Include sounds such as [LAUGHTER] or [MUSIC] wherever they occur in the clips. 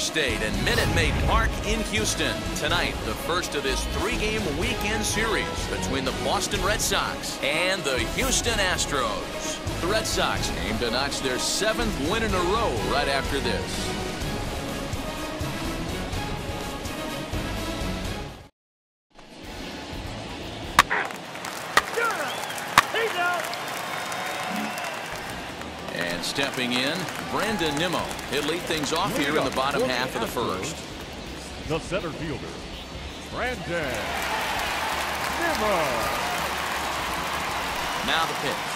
State and Minute Maid Park in Houston. Tonight, the first of this three-game weekend series between the Boston Red Sox and the Houston Astros. The Red Sox aim to notch their seventh win in a row right after this. Stepping in, Brandon Nimmo. He'll lead things off here in the bottom half of the first. The center fielder, Brandon Nimmo. Now the pitch.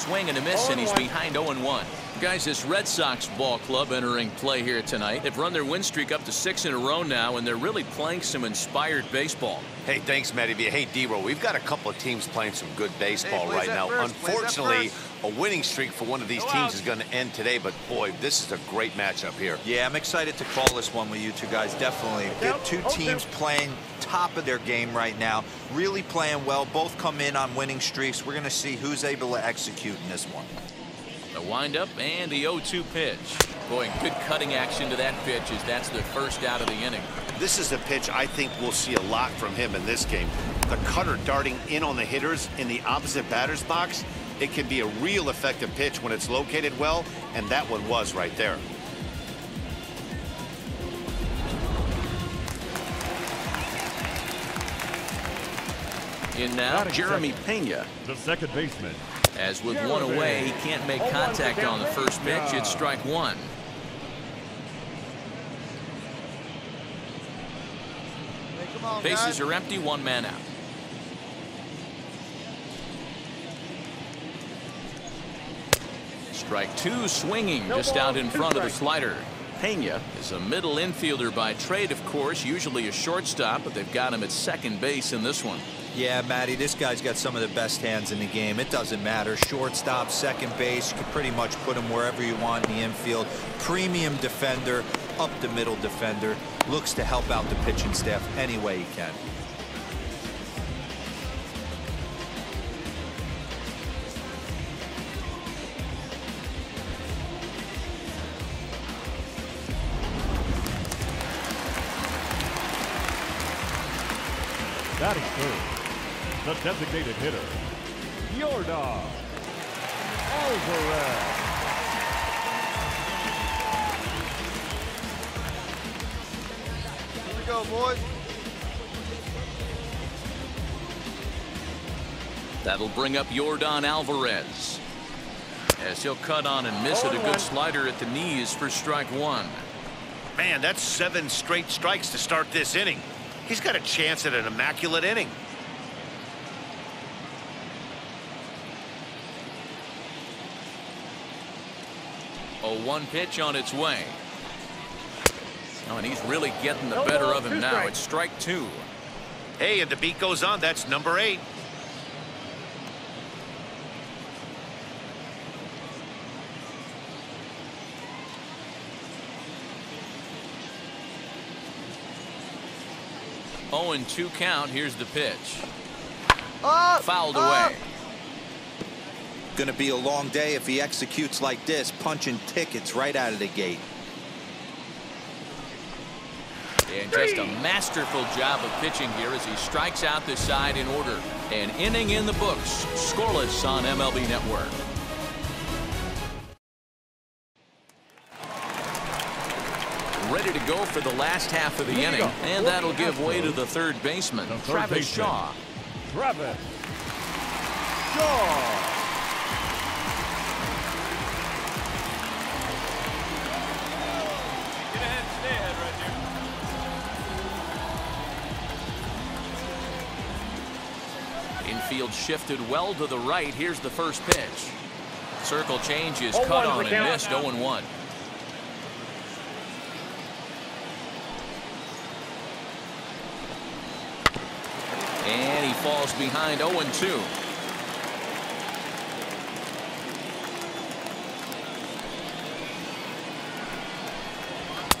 Swing and a miss, and he's behind 0-1. Guys, this Red Sox ball club entering play here tonight. They've run their win streak up to six in a row now, and they're really playing some inspired baseball. Hey, thanks, Matty V. Hey, D-Roll, we've got a couple of teams playing some good baseball Hey, right now. first, Unfortunately, a winning streak for one of these Go teams out. is going to end today, but boy, this is a great matchup here. Yeah, I'm excited to call this one with you two guys. Definitely. Get two teams playing top of their game right now. Really playing well. Both come in on winning streaks. We're going to see who's able to execute in this one. The windup and the 0-2 pitch. Boy, good cutting action to that pitch as that's the first out of the inning. This is a pitch I think we'll see a lot from him in this game. The cutter darting in on the hitters in the opposite batter's box. It can be a real effective pitch when it's located well, and that one was right there. In now, Jeremy. Pena. The second baseman, As with one away, he can't make contact on the first pitch. It's strike one. Bases are empty, one man out. Strike two swinging just out in front of the slider. Pena is a middle infielder by trade, of course, usually a shortstop, but they've got him at second base in this one. Yeah, Matty, this guy's got some of the best hands in the game. It doesn't matter. Shortstop, second base, you can pretty much put him wherever you want in the infield. Premium defender, up the middle defender. Looks to help out the pitching staff any way he can. Designated hitter, Yordan Alvarez. Here we go, boys. That'll bring up Yordan Alvarez. As he'll cut on and miss it, a good slider at the knees for strike one. Man, that's seven straight strikes to start this inning. He's got a chance at an immaculate inning. A one pitch on its way. Oh, and he's really getting the better of him now. It's strike two. Hey, and the beat goes on. That's number eight. Oh, and two count. Here's the pitch. Up, Fouled up. away. Going to be a long day if he executes like this, punching tickets right out of the gate. And just a masterful job of pitching here as he strikes out the side in order. An inning in the books. Scoreless on MLB Network. Ready to go for the last half of the inning. And that'll give way to the third baseman, The third Travis baseman. Shaw. Travis Shaw. Infield shifted well to the right. Here's the first pitch. Circle change is cut on oh and missed 0-1. And he falls behind 0-2.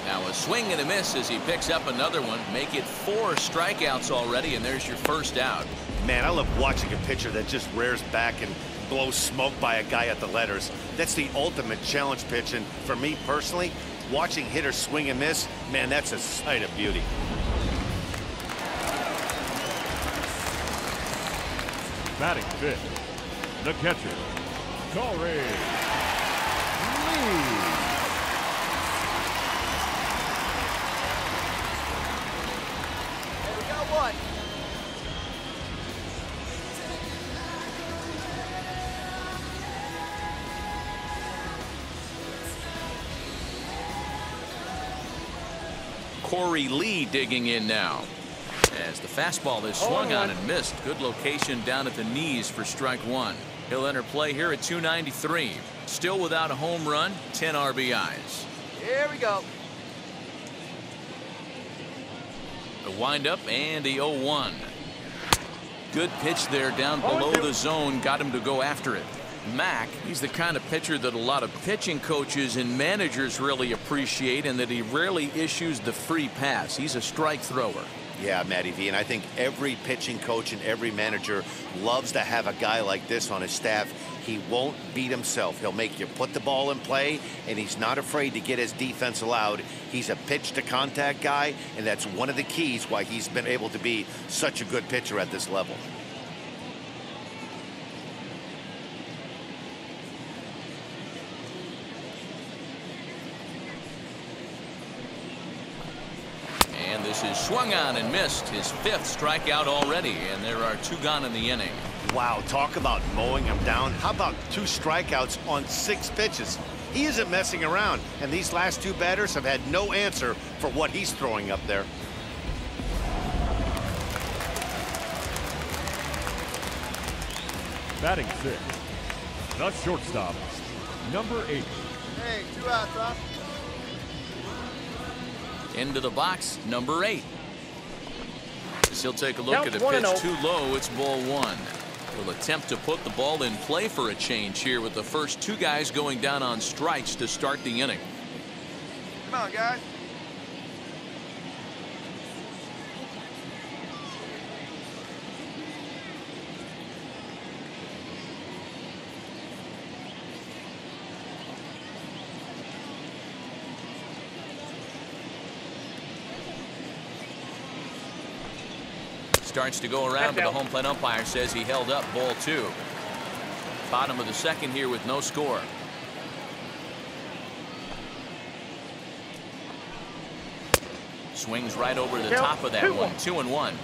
Now a swing and a miss as he picks up another one. Make it four strikeouts already, and there's your first out. Man, I love watching a pitcher that just rears back and blows smoke by a guy at the letters. That's the ultimate challenge pitch. And for me personally, watching hitters swing and miss, man, that's a sight of beauty. Batting fifth, the catcher, Corey Lee. Lee digging in now. As the fastball is swung oh. on and missed. Good location down at the knees for strike one. He'll enter play here at 293. Still without a home run, 10 RBIs. Here we go. The windup and the 0-1. Good pitch there down oh, below the zone. Got him to go after it. Mack, he's the kind of pitcher that a lot of pitching coaches and managers really appreciate and that he rarely issues the free pass. He's a strike thrower. Yeah, Matty V, and I think every pitching coach and every manager loves to have a guy like this on his staff. He won't beat himself. He'll make you put the ball in play, and he's not afraid to get his defense allowed. He's a pitch to contact guy, and that's one of the keys why he's been able to be such a good pitcher at this level. And this is swung on and missed. His fifth strikeout already, and there are two gone in the inning. Wow, talk about mowing him down. How about two strikeouts on six pitches? He isn't messing around, and these last two batters have had no answer for what he's throwing up there. Batting sixth, the shortstop, number eight, Hey, two outs, huh? Into the box, number eight. As he'll take a look Count at a one and pitch oh. too low. It's ball one. Will attempt to put the ball in play for a change here with the first two guys going down on strikes to start the inning. Come on, guys. Starts to go around, but the home plate umpire says he held up ball two. Bottom of the second here with no score. Swings right over the top of that one. Two and one.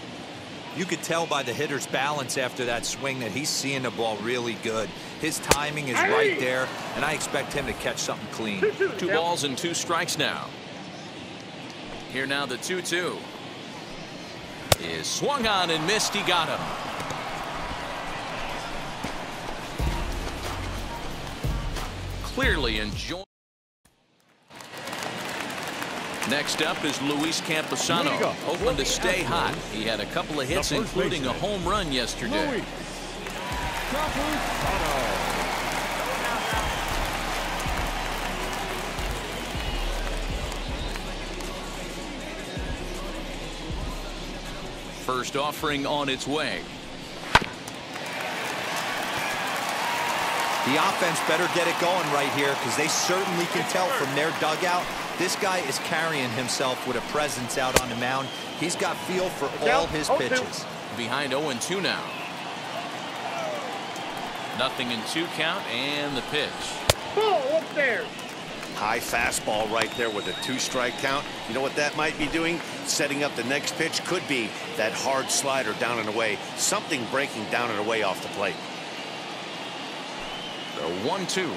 You could tell by the hitter's balance after that swing that he's seeing the ball really good. His timing is right there, and I expect him to catch something clean. Two balls and two strikes now. Here now the 2 2. Is swung on and missed. He got him. Clearly enjoying. Next up is Luis Campusano, hoping to stay hot. He had a couple of hits, including a home run yesterday. Luis First offering on its way. The offense better get it going right here because they certainly can tell from their dugout this guy is carrying himself with a presence out on the mound. He's got feel for all his two. pitches. Behind 0-2 now. Nothing in two count and the pitch. Ball upstairs. High fastball right there with a two strike count. You know what that might be doing? Setting up the next pitch could be that hard slider down and away. Something breaking down and away off the plate. The 1 2.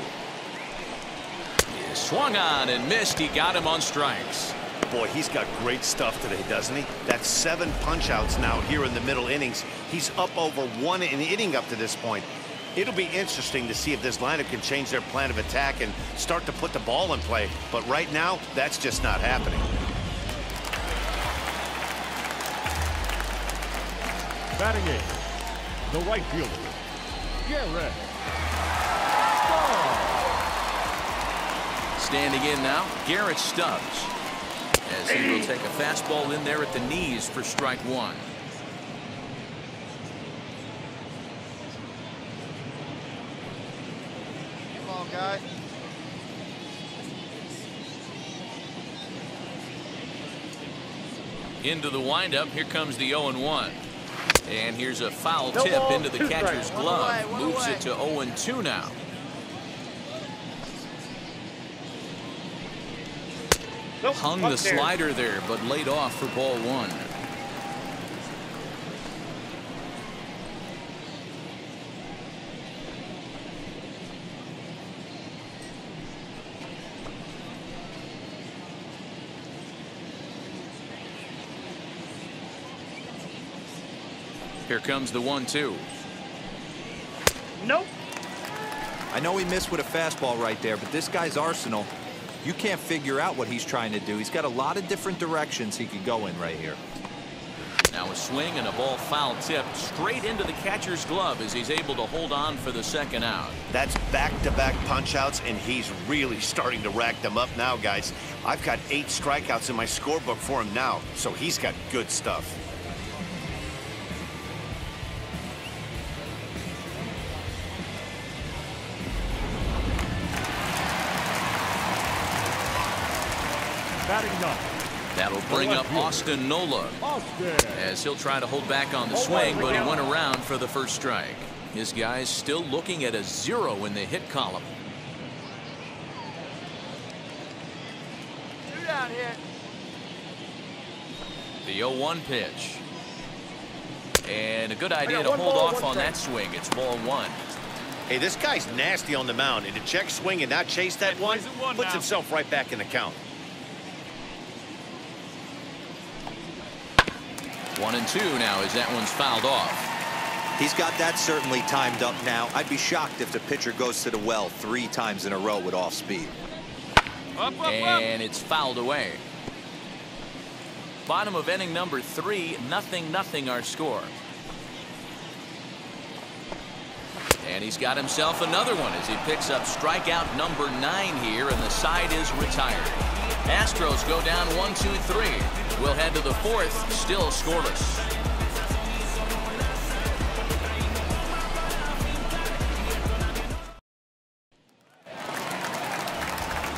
Is swung on and missed. He got him on strikes. Boy, he's got great stuff today, doesn't he? That's seven punch outs now here in the middle innings. He's up over one in the inning up to this point. It'll be interesting to see if this lineup can change their plan of attack and start to put the ball in play. But right now, that's just not happening. Batting eighth, the right fielder, Garrett Stubbs. Standing in now, Garrett Stubbs. As he will take a fastball in there at the knees for strike one. Guys. Into the windup. Here comes the 0 1. And here's a foul No tip ball, into the [LAUGHS] catcher's. One glove. away, one Moves away. it to 0 2 now. Nope, Hung the upstairs. slider there, but laid off for ball one. Here comes the one two. Nope. I know he missed with a fastball right there, but this guy's arsenal, you can't figure out what he's trying to do. He's got a lot of different directions he could go in right here. Now a swing and a ball foul tip straight into the catcher's glove as he's able to hold on for the second out. That's back-to-back punch-outs, and he's really starting to rack them up now, guys. I've got eight strikeouts in my scorebook for him now, so he's got good stuff. Bring up Austin Nola as he'll try to hold back on the swing, but he went around for the first strike. His guys still looking at a zero in the hit column. Two down here. The 0-1 pitch. And a good idea to hold ball, off on strike. that swing. It's ball one. Hey, this guy's nasty on the mound, and to check swing and not chase that one, puts himself right back in the count. One and two now as that one's fouled off. He's got that certainly timed up now. I'd be shocked if the pitcher goes to the well three times in a row with off speed. And it's fouled away. Bottom of inning number three, nothing, nothing our score. And he's got himself another one as he picks up strikeout number nine here, and the side is retired. Astros go down one, two, three. We'll head to the fourth, still scoreless.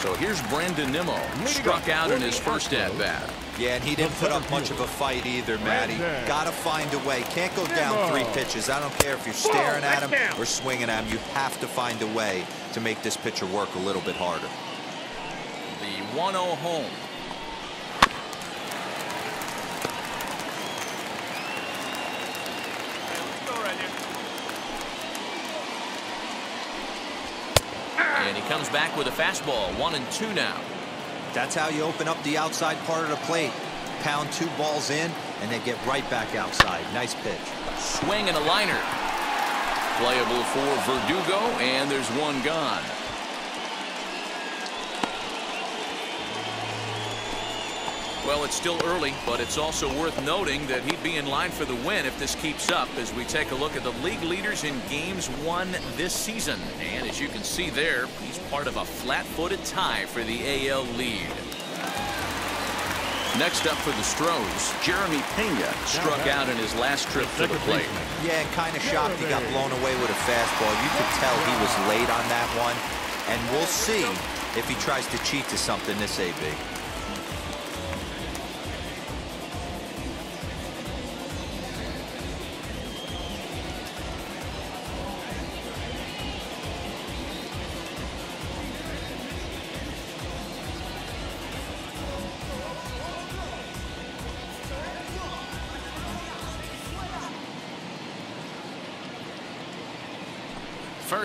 So here's Brandon Nimmo, struck out in his first at bat. Yeah, and he didn't put up much of a fight either, Matty. Got to find a way. Can't go down three pitches. I don't care if you're staring at him or swinging at him. You have to find a way to make this pitcher work a little bit harder. The 1-0 home. And he comes back with a fastball, one and two now. That's how you open up the outside part of the plate. Pound two balls in, and they get right back outside. Nice pitch. Swing and a liner. Playable for Verdugo, and there's one gone. Well, it's still early, but it's also worth noting that he'd be in line for the win if this keeps up as we take a look at the league leaders in games won this season. And as you can see there, he's part of a flat-footed tie for the AL lead. Next up for the Stros, Jeremy Pena struck out in his last trip to the plate. Yeah, and kind of shocked he got blown away with a fastball. You could tell he was late on that one. And we'll see if he tries to cheat to something this AB.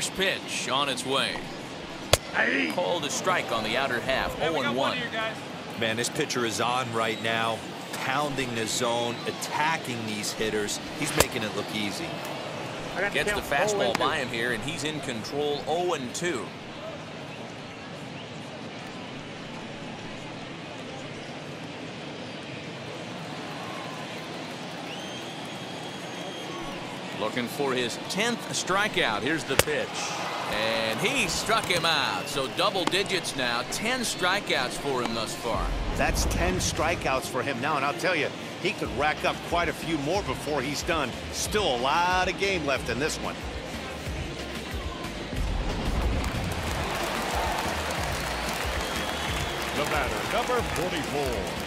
First pitch on its way. Called a strike on the outer half, 0-1. Man, this pitcher is on right now, pounding the zone, attacking these hitters. He's making it look easy. Gets the. Fastball by him here, and he's in control 0-2. Looking for his 10th strikeout. Here's the pitch. And he struck him out. So double digits now. 10 strikeouts for him thus far. That's 10 strikeouts for him now, and I'll tell you, he could rack up quite a few more before he's done. Still a lot of game left in this one. The batter, number 44.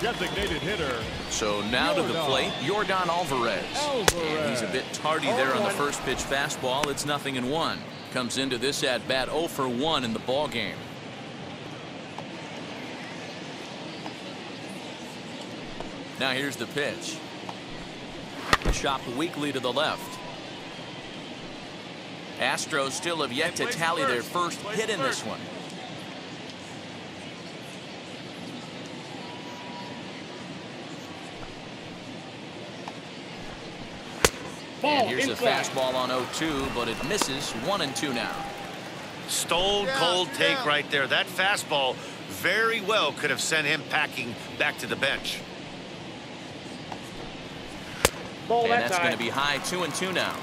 Designated hitter, So now to the plate, Yordan Alvarez. Alvarez. And he's a bit tardy there on the oh, first pitch fastball. It's nothing in one. Comes into this at bat 0 for 1 in the ball game. Now here's the pitch. Chopped weakly to the left. Astros still have yet to tally their first. hit in this first. One. And here's a fastball on 0-2, but it misses 1 and 2 now. Stone Down, cold take down. right there. That fastball very well could have sent him packing back to the bench. Ball And that that's going to be high 2 and 2 now.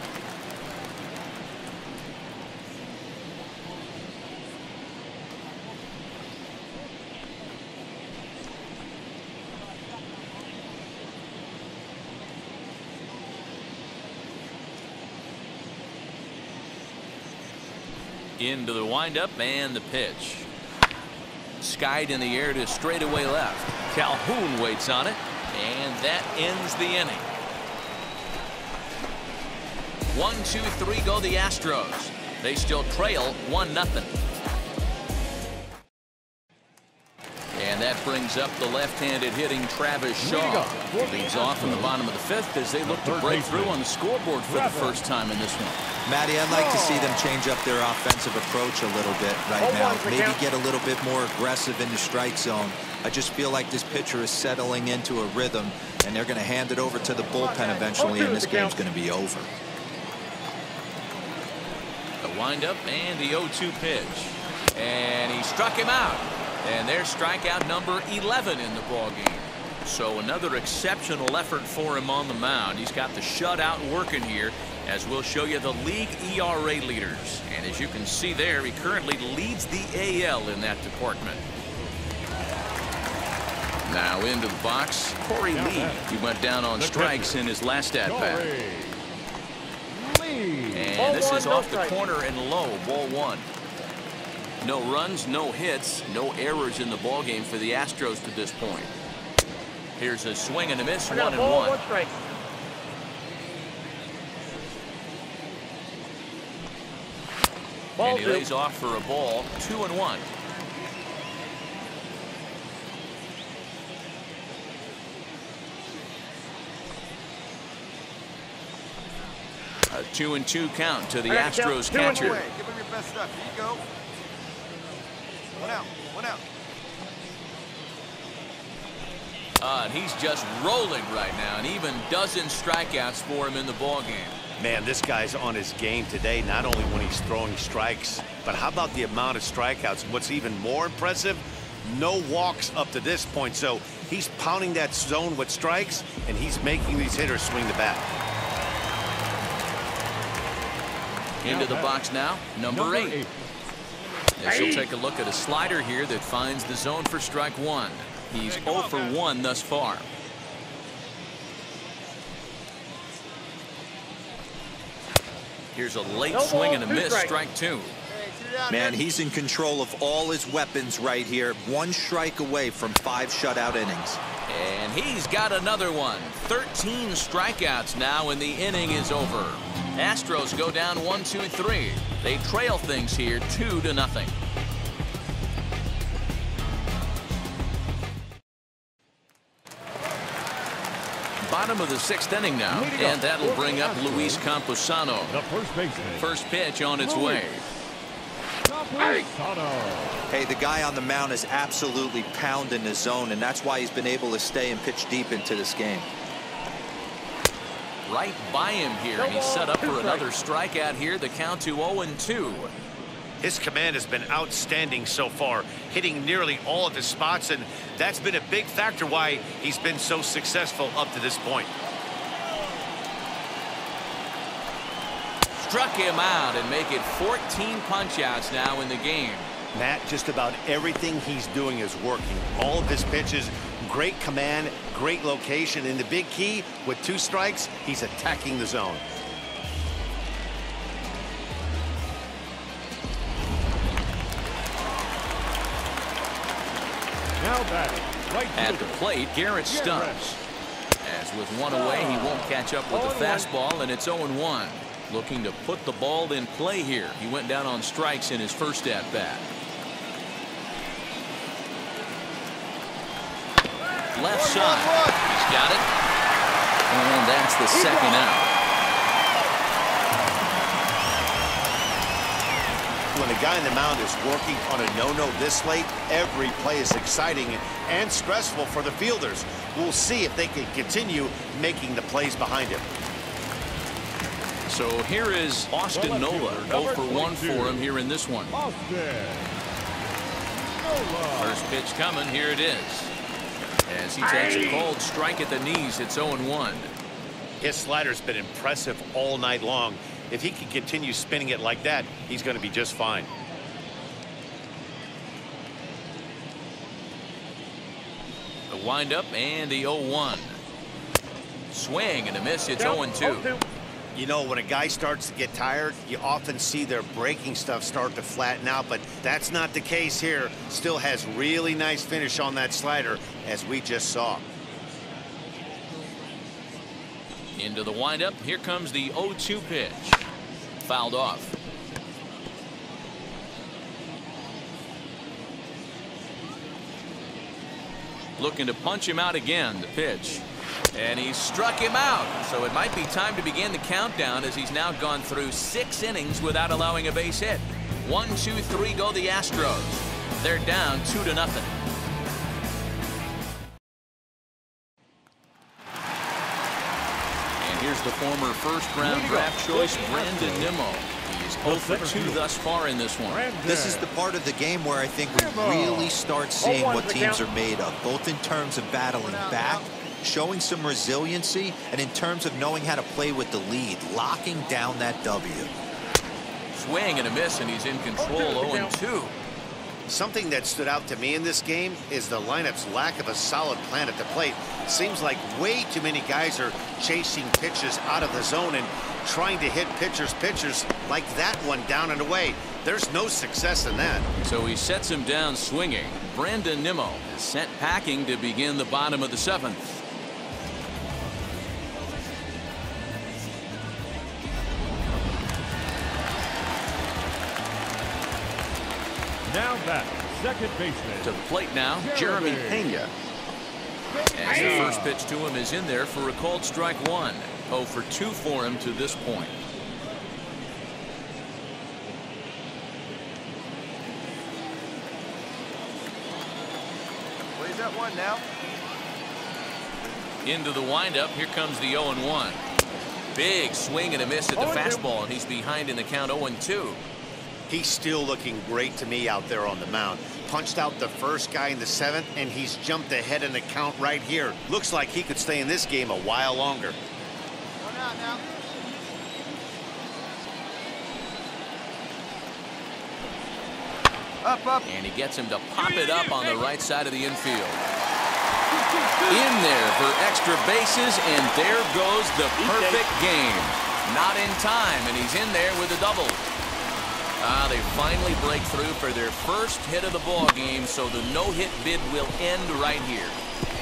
Into the windup and the pitch. Skied in the air to straightaway left. Calhoun waits on it, and that ends the inning. One, two, three go the Astros. They still trail one nothing. Brings up the left-handed hitting Travis Shaw. Leads off in the bottom of the fifth as they look to break through on the scoreboard for the first time in this one. Matty, I'd like to see them change up their offensive approach a little bit right now. Maybe get a little bit more aggressive in the strike zone. I just feel like this pitcher is settling into a rhythm, and they're going to hand it over to the bullpen eventually, and this to the game's going to be over. The windup and the 0-2 pitch. And he struck him out. And there's strikeout number 11 in the ball game. So another exceptional effort for him on the mound. He's got the shutout working here as we'll show you the league ERA leaders. And as you can see there, he currently leads the AL in that department. Now into the box, Corey Lee. He went down on The strikes catcher. in his last at bat. Corey Lee. And Ball this one, is no off the strike. corner and low, ball one. No runs, no hits, no errors in the ball game for the Astros to this point. Here's a swing and a miss, one and ball, one. one strike. Ball And he two. lays off for a ball, two and one. A two and two count to the I got a count. Astros catcher. Away. Give him your best stuff. Here you go. One out. One out. Uh, and he's just rolling right now, and even dozen strikeouts for him in the ball game. Man, this guy's on his game today, not only when he's throwing strikes, but how about the amount of strikeouts? What's even more impressive, no walks up to this point. So he's pounding that zone with strikes, and he's making these hitters swing the bat. Into the box now, number, Number eight. eight. As you'll take a look at a slider here that finds the zone for strike one. He's 0 for 1 thus far. Here's a late No swing ball, and a miss, strike two. Hey, two down Man, he's in control of all his weapons right here. One strike away from five shutout innings. And he's got another one. 13 strikeouts now, and the inning is over. Astros go down one, two, three. They trail things here, two to nothing. Bottom of the sixth inning now, and that'll bring up Luis Campusano. The first baseman. First pitch on its way. Hey, the guy on the mound is absolutely pounding the zone, and that's why he's been able to stay and pitch deep into this game. Right by him here, and he's set up for another strikeout here. The count to 0 and 2. His command has been outstanding so far, hitting nearly all of his spots, and that's been a big factor why he's been so successful up to this point. Struck him out and make it 14 punchouts now in the game. Matt, just about everything he's doing is working. All of his pitches, great command, great location, and the big key, with two strikes, he's attacking the zone. Now batting. Right At the plate, Garrett Stubbs. As with one away, he won't catch up with the fastball, and it's 0-1. Looking to put the ball in play here. He went down on strikes in his first at bat. Left side. He's got it. And that's the second out. When a guy in the mound is working on a no-no this late, every play is exciting and stressful for the fielders. We'll see if they can continue making the plays behind him. So here is Austin The left Nola. fielder, 0 for 1 for him here in this one. Austin. Nola. First pitch coming. Here it is. As he takes a cold strike at the knees, it's 0-1. His slider's been impressive all night long. If he can continue spinning it like that, he's going to be just fine. The windup and the 0-1. Swing and a miss. It's 0-2. 0-2. You know, when a guy starts to get tired, you often see their breaking stuff start to flatten out, but that's not the case here. Still has really nice finish on that slider, as we just saw. Into the windup. Here comes the 0-2 pitch. Fouled off. Looking to punch him out again. The pitch. And he struck him out. So it might be time to begin the countdown as he's now gone through six innings without allowing a base hit. One, two, three go the Astros. They're down two to nothing. And here's the former first round Here we go. draft choice, Brandon Astros. Nimmo. He's 0 for 2 thus far in this one. This is the part of the game where I think we really start seeing what teams are made of, both in terms of battling back, showing some resiliency, and in terms of knowing how to play with the lead, locking down that W. Swing and a miss, and he's in control 0 2. Something that stood out to me in this game is the lineup's lack of a solid plan at the plate. Seems like way too many guys are chasing pitches out of the zone and trying to hit pitchers pitchers like that one down and away. There's no success in that. So he sets him down swinging. Brandon Nimmo is sent packing to begin the bottom of the seventh. Second baseman. To the plate now, Jeremy Jeremy. Pena. As the first pitch to him is in there for a called strike one. 0 for 2 for him to this point. Plays that one now. Into the windup. Here comes the 0 1. Big swing and a miss at the oh, fastball, and he's behind in the count 0 2. He's still looking great to me out there on the mound. Punched out the first guy in the seventh, and he's jumped ahead in the count right here. Looks like he could stay in this game a while longer. One out now. Up, up. And he gets him to pop it up on the right side of the infield. In there for extra bases, and there goes the perfect game. Not in time, and he's in there with a double. Ah, they finally break through for their first hit of the ball game, so the no-hit bid will end right here.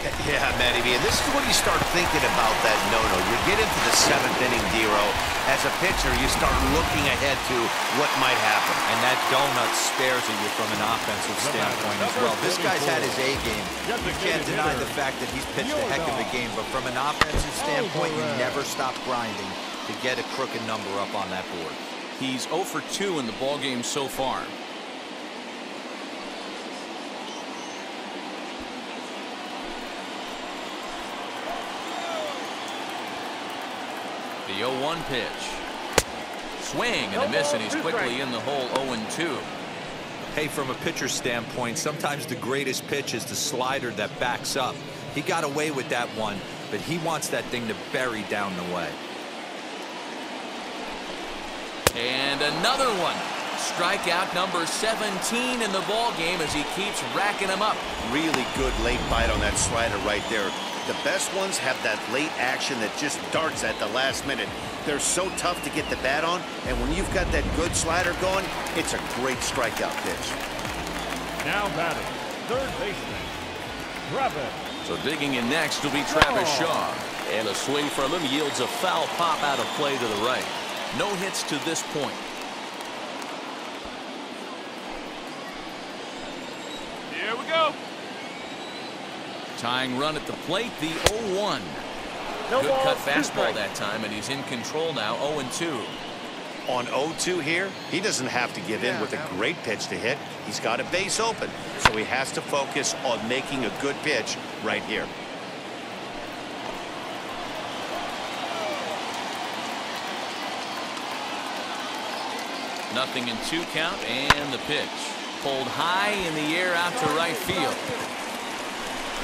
[LAUGHS] Yeah, Matty V, and this is when you start thinking about that no-no. You get into the seventh inning, Dero. As a pitcher, you start looking ahead to what might happen. And that donut stares at you from an offensive standpoint as well. This guy's had his A game. You can't deny the fact that he's pitched a heck of a game, but from an offensive standpoint, you never stop grinding to get a crooked number up on that board. He's 0 for 2 in the ball game so far. The 0-1 pitch. Swing and a miss, and he's quickly in the hole 0-2. Hey, from a pitcher standpoint, sometimes the greatest pitch is the slider that backs up. He got away with that one, but he wants that thing to bury down the way. And another one. Strikeout number 17 in the ball game as he keeps racking them up. Really good late bite on that slider right there. The best ones have that late action that just darts at the last minute. They're so tough to get the bat on, and when you've got that good slider going, it's a great strikeout pitch. Now batting. Third baseman. Travis. So digging in next will be Travis Shaw. And a swing from him yields a foul pop out of play to the right. No hits to this point. Here we go. Tying run at the plate, the 0-1. No Good balls, cut fastball that time, and he's in control now, 0-2. On 0-2 here, he doesn't have to give in with a great pitch to hit. He's got a base open, so he has to focus on making a good pitch right here. Nothing in two count, and the pitch. Pulled high in the air out to right field.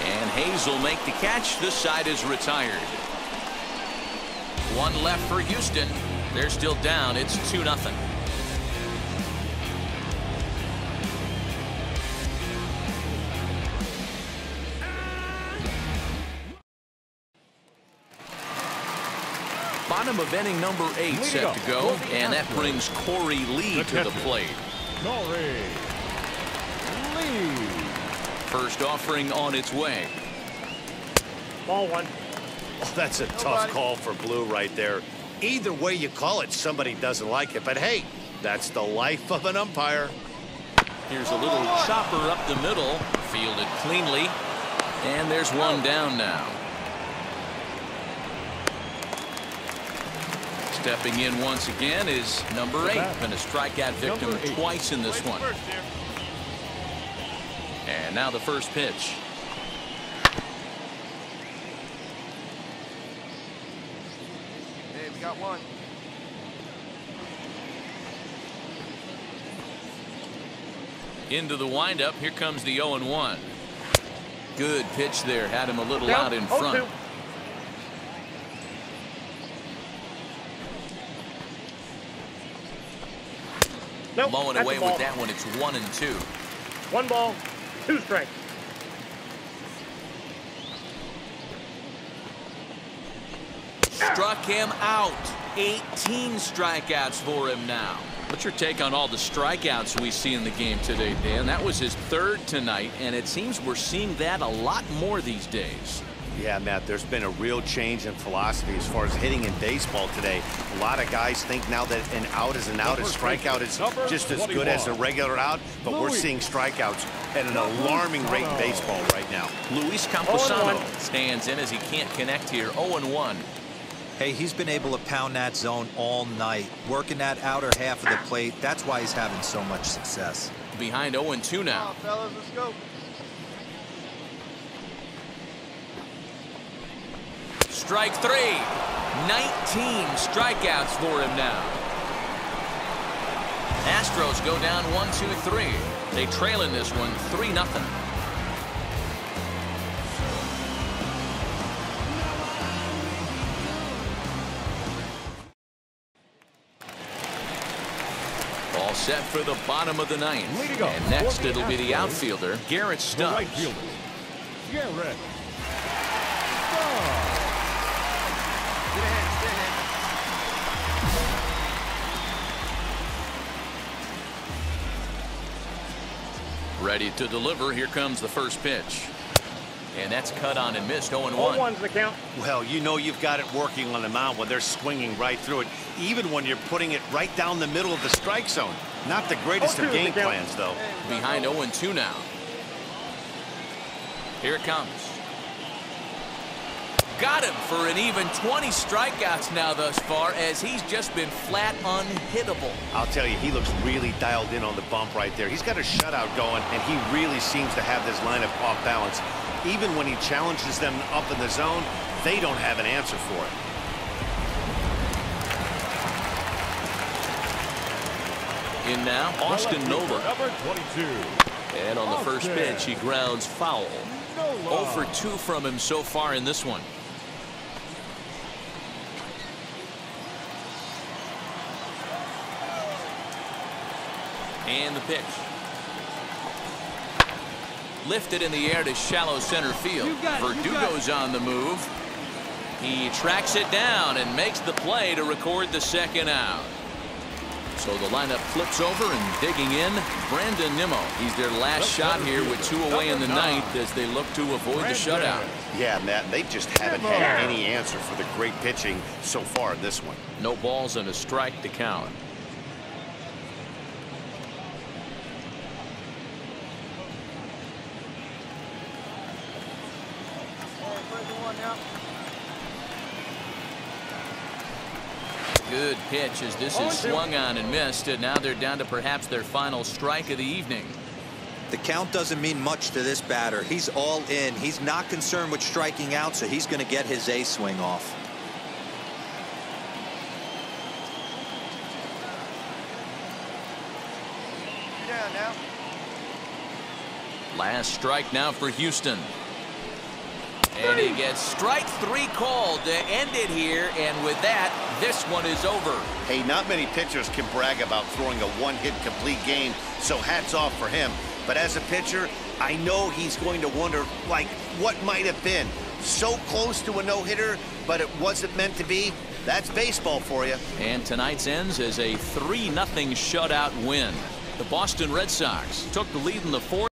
And Hayes will make the catch. This side is retired. One left for Houston. They're still down. It's 2 nothing. Bottom of inning number eight Leading set to go, and that brings Corey Lee to the plate. Corey Lee. First offering on its way. Ball one. Oh, that's a tough call for Blue right there. Either way you call it, somebody doesn't like it. But hey, that's the life of an umpire. Here's a little chopper up the middle, fielded cleanly, and there's one down now. Stepping in once again is number eight, been a strikeout victim twice in this one. And now the first pitch. Hey, we got one. Into the windup. Here comes the 0 1. Good pitch there. Had him a little out in 0-2. front. Nope, Mowing away with that one. It's 1 and 2. One ball, two strikes. Struck him out. 18 strikeouts for him now. What's your take on all the strikeouts we see in the game today, Dan? That was his third tonight, and it seems we're seeing that a lot more these days. Yeah, Matt, there's been a real change in philosophy as far as hitting in baseball today. A lot of guys think now that an out is an out, a Number strikeout is just as good as a regular out, but we're seeing strikeouts at an alarming rate in baseball right now. Luis Campusano 0-1. stands in as he can't connect here. 0-1. Hey, he's been able to pound that zone all night, working that outer half of the plate. That's why he's having so much success. Behind 0-2 Come now. on, fellas, let's go. Strike three. 19 strikeouts for him now. Astros go down 1-2-3. They trail in this one 3 nothing. All set for the bottom of the ninth. And next it'll be the outfielder, Garrett Stubbs. Garrett. Ready to deliver. Here comes the first pitch. And that's cut on and missed 0 Ball 1. one's the count. Well, you know you've got it working on the mound when they're swinging right through it, even when you're putting it right down the middle of the strike zone. Not the greatest Oh, of game plans, though. Behind 0 2 now. Here it comes. Got him for an even 20 strikeouts now thus far as he's just been flat unhittable. I'll tell you, he looks really dialed in on the bump right there. He's got a shutout going, and he really seems to have this lineup off balance. Even when he challenges them up in the zone, they don't have an answer for it. In now, Austin The left Nola. Number 22. And on the first pitch, he grounds foul. Nola. 0 for 2 from him so far in this one. And the pitch. Lifted in the air to shallow center field. Verdugo's on the move. He tracks it down and makes the play to record the second out. So the lineup flips over and digging in, Brandon Nimmo. He's their last shot here with two away in the ninth as they look to avoid the shutout. Yeah, Matt, they just haven't had any answer for the great pitching so far in this one. No balls and a strike to count. Good pitch as this is swung on and missed. And now they're down to perhaps their final strike of the evening. The count doesn't mean much to this batter. He's all in. He's not concerned with striking out, so he's going to get his A swing off. Last strike now for Houston. And he gets strike three called to end it here. And with that, this one is over. Hey, not many pitchers can brag about throwing a one-hit complete game, so hats off for him. But as a pitcher, I know he's going to wonder, like, what might have been. So close to a no-hitter, but it wasn't meant to be. That's baseball for you. And tonight's ends as a 3-0 shutout win. The Boston Red Sox took the lead in the fourth.